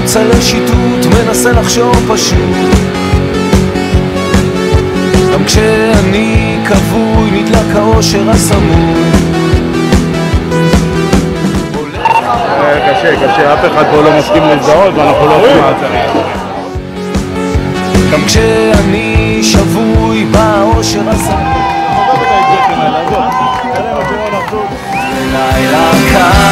יוצא לשיטוט, מנסה לחשוב פשוט. גם כשאני כבוי, נדלק האושר הסמוי קשה, קשה, אף אחד פה לא מסכים להזדהות ואנחנו לא רואים מה צריך. גם כשאני שבוי באושר הסמוי לילה קר,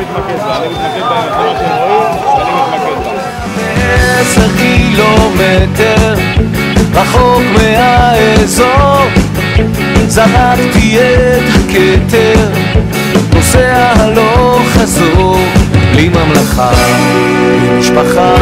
מתמקד בה, אני מתמקד במשימה של רועי, ואני מתמקד בה. עשר קילומטר רחוק מהאזור זרקתי את הכתר נוסע הלוך חזור בלי ממלכה, בלי משפחה